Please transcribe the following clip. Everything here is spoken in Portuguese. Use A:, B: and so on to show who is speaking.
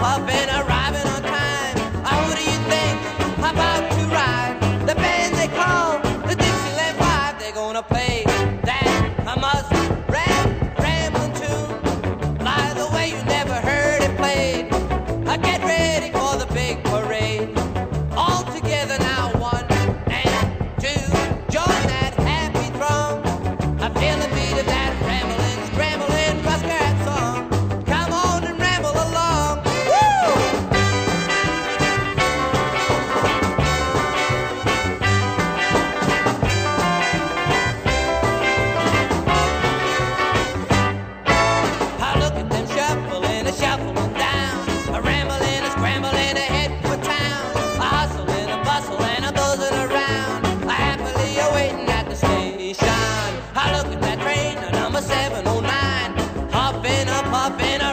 A: up. up and